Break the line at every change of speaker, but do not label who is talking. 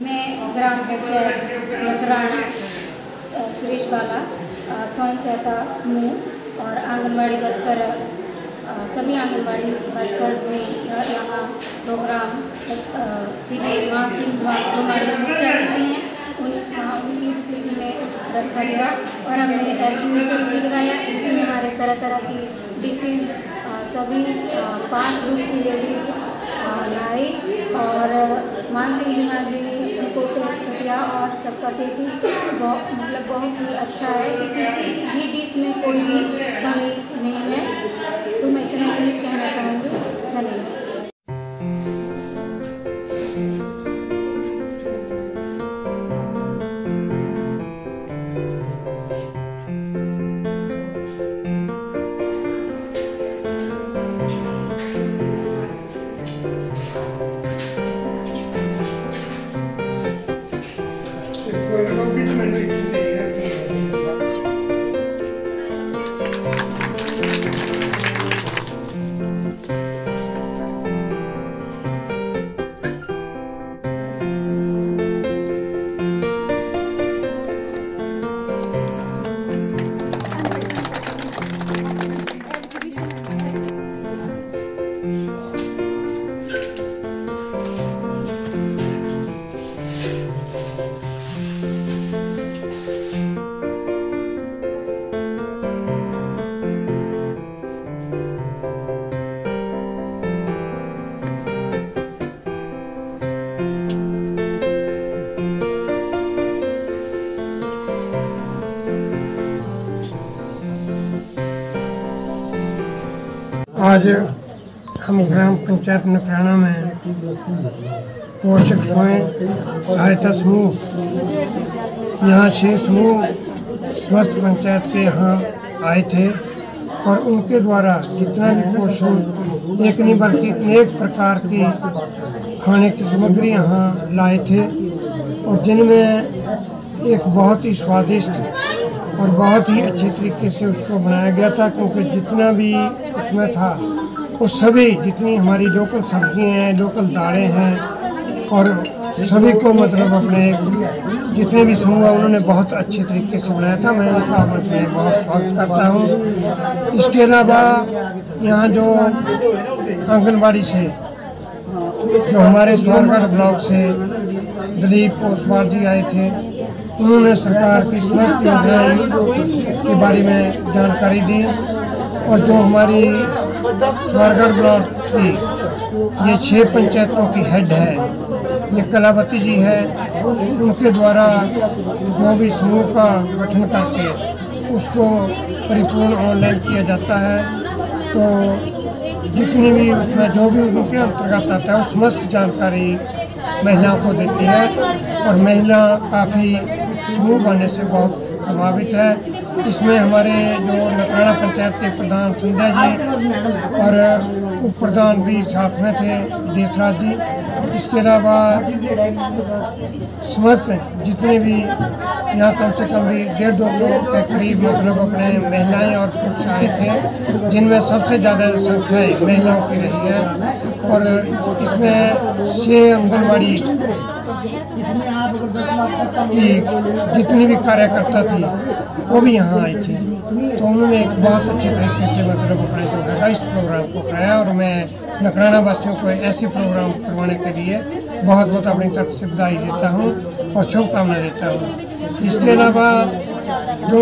मैं ग्राम पंचायत नकराना सुरेश बाला स्वयं सहायता समूह और आंगनबाड़ी वर्कर सभी आंगनबाड़ी वर्कर्स ने यहाँ प्रोग्राम श्री मान सिंह जो हमारे मुख्य अतिथि हैं, उन उनकी उपस्थिति में रखा गया और हमने एग्जीबिशन भी लगाया। जिसमें हमारे तरह तरह की डिशेज सभी पाँच ग्रुप की लेडीज़ लाई और मान सिंह मानसिंह जी ने उनको टेस्ट किया और सबका थे ही बहुत मतलब बहुत ही अच्छा है कि किसी भी डिश में कोई भी कमी नहीं है।
आज हम ग्राम पंचायत नकराना में पोषक स्वयं सहायता समूह, यहाँ छः समूह स्वस्थ पंचायत के यहाँ आए थे और उनके द्वारा जितना भी पोषण, एक नहीं बल्कि अनेक प्रकार की खाने की सामग्री यहाँ लाए थे और जिनमें एक बहुत ही स्वादिष्ट और बहुत ही अच्छे तरीके से उसको बनाया गया था, क्योंकि जितना भी उसमें था, वो सभी, जितनी हमारी लोकल सब्ज़ियाँ हैं लोकल दालें हैं, और सभी को मतलब अपने जितने भी समूह हैं, उन्होंने बहुत अच्छे तरीके से बनाया था। मैं उनका मतलब बहुत स्वागत करता हूँ। इसके अलावा यहाँ जो आंगनबाड़ी से, जो हमारे सोनगढ़ ब्लॉक से दिलीप ओसवाल जी आए थे उन्होंने सरकार की समस्त योजनाएँ के बारे में जानकारी दी और जो हमारी स्वारगढ़ ब्लॉक की, ये छः पंचायतों की हेड है, ये कलावती जी है, उनके द्वारा जो भी समूह का गठन करके उसको परिपूर्ण ऑनलाइन किया जाता है। तो जितनी भी उसमें जो भी उनके अंतर्गत आता है, वो समस्त जानकारी महिलाओं को देती है और महिला काफ़ी समूह बनने से बहुत प्रभावित है। इसमें हमारे जो नकराना पंचायत के प्रधान संध्या जी और उप प्रधान भी साथ में थे देसराज जी। इसके अलावा समस्त जितने भी यहाँ कम से कम भी डेढ़ दो सौ के करीब मतलब अपने महिलाएँ और पुरुष आए थे, जिनमें सबसे ज़्यादा संख्या महिलाओं की रही है। और इसमें छः आंगनबाड़ी की जितनी भी कार्यकर्ता थी वो भी यहाँ आए थे। तो उन्होंने एक बहुत अच्छे तरीके से मतलब अपने जो है इस प्रोग्राम को कराया और मैं नकराना वासियों को ऐसे प्रोग्राम करवाने के लिए बहुत बहुत अपनी तरफ़ से बधाई देता हूँ और शुभकामना देता हूँ। इसके अलावा जो